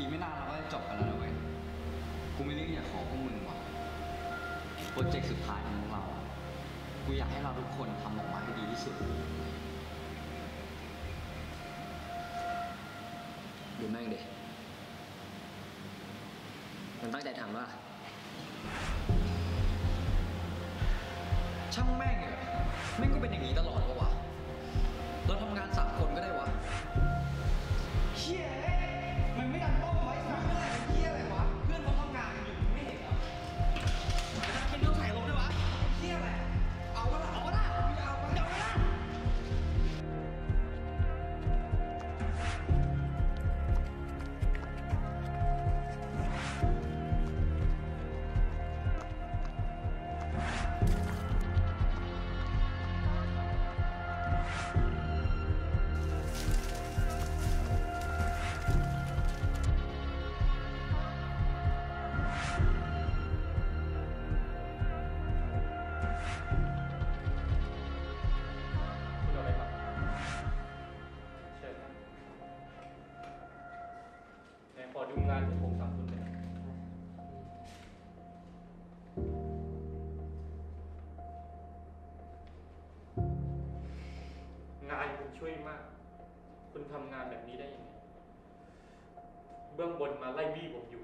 อีกไม่นานเราก็จะจบกันแล้วนะเว้ย กูไม่เรียกอยากขอพวกมึงว่ะโปรเจกต์สุดท้ายของพวกเรา กูอยากให้เราทุกคนทำออกมาให้ดีที่สุด ดูแม่งดิ มันตั้งใจทำป่ะช่างแม่งเหรอะแม่งก็เป็นอย่างนี้ตลอดปะวะ งานคุณช่วยมาก คุณทำงานแบบนี้ได้ยังไง เบื้องบนมาไล่บี้ผมอยู่